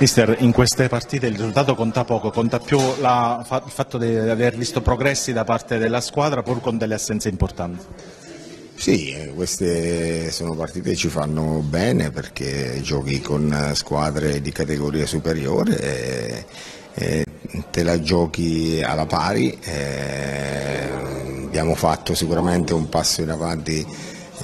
Mister, in queste partite il risultato conta poco, conta più la, il fatto di aver visto progressi da parte della squadra pur con delle assenze importanti. Sì, eh, queste sono partite che ci fanno bene perché giochi con squadre di categoria superiore e, e te la giochi alla pari. E abbiamo fatto sicuramente un passo in avanti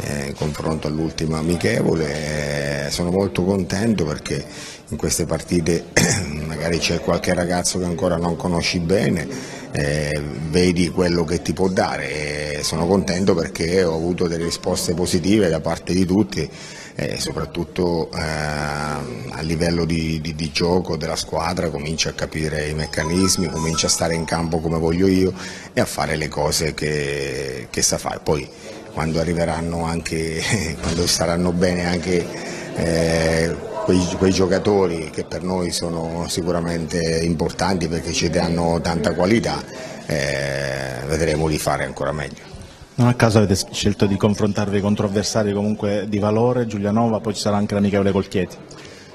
eh, in confronto all'ultima amichevole. Sono molto contento perché in queste partite magari c'è qualche ragazzo che ancora non conosci bene, eh, vedi quello che ti può dare e sono contento perché ho avuto delle risposte positive da parte di tutti e soprattutto eh, a livello di, di, di, gioco della squadra comincia a capire i meccanismi, comincia a stare in campo come voglio io e a fare le cose che, che sa fare. Poi quando arriveranno anche, quando saranno bene anche eh, quei, quei, giocatori che per noi sono sicuramente importanti perché ci danno tanta qualità, eh, vedremo di fare ancora meglio. Non a caso avete scelto di confrontarvi contro avversari comunque di valore, Giulianova, poi ci sarà anche l'amichevole col Chieti.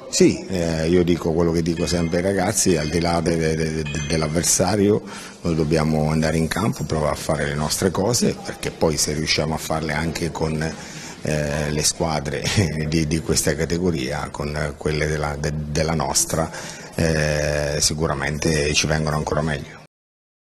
Sì, eh, io dico quello che dico sempre ai ragazzi, al di là de, de, de, dell'avversario noi dobbiamo andare in campo, provare a fare le nostre cose, perché poi se riusciamo a farle anche con eh, le squadre di, di, questa categoria, con quelle della, della nostra, eh, sicuramente ci vengono ancora meglio.